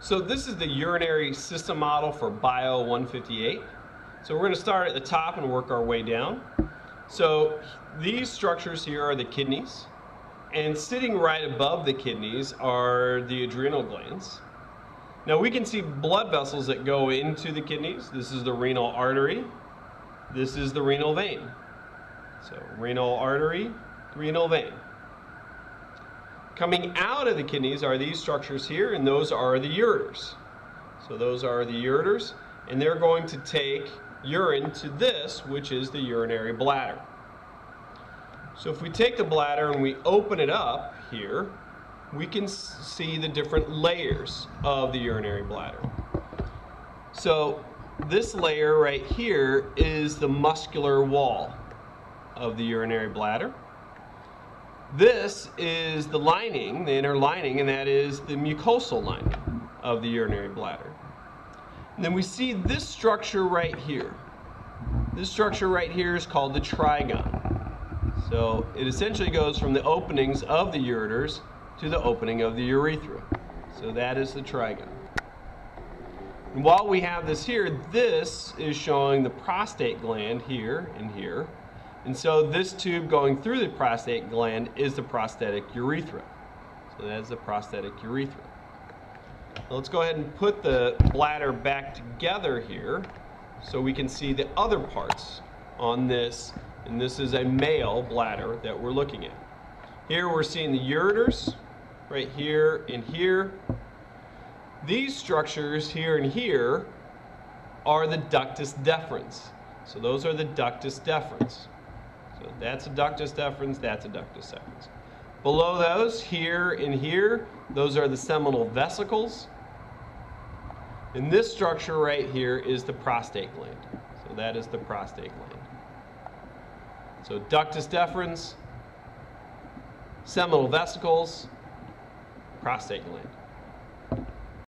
So this is the urinary system model for Bio 158. So we're going to start at the top and work our way down. So these structures here are the kidneys. And sitting right above the kidneys are the adrenal glands. Now we can see blood vessels that go into the kidneys. This is the renal artery. This is the renal vein. So renal artery, renal vein. Coming out of the kidneys are these structures here, and those are the ureters. So those are the ureters, and they're going to take urine to this, which is the urinary bladder. So if we take the bladder and we open it up here, we can see the different layers of the urinary bladder. So this layer right here is the muscular wall of the urinary bladder. This is the lining, the inner lining, and that is the mucosal lining of the urinary bladder. And then we see this structure right here. This structure right here is called the trigone. So it essentially goes from the openings of the ureters to the opening of the urethra. So that is the trigone. And while we have this here, this is showing the prostate gland here and here. And so this tube going through the prostate gland is the prostatic urethra. So that's the prostatic urethra. Now let's go ahead and put the bladder back together here so we can see the other parts on this. And this is a male bladder that we're looking at. Here we're seeing the ureters right here and here. These structures here and here are the ductus deferens. So those are the ductus deferens. So that's a ductus deferens, that's a ductus deferens. Below those, here and here, those are the seminal vesicles. And this structure right here is the prostate gland. So that is the prostate gland. So ductus deferens, seminal vesicles, prostate gland.